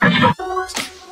Let's go.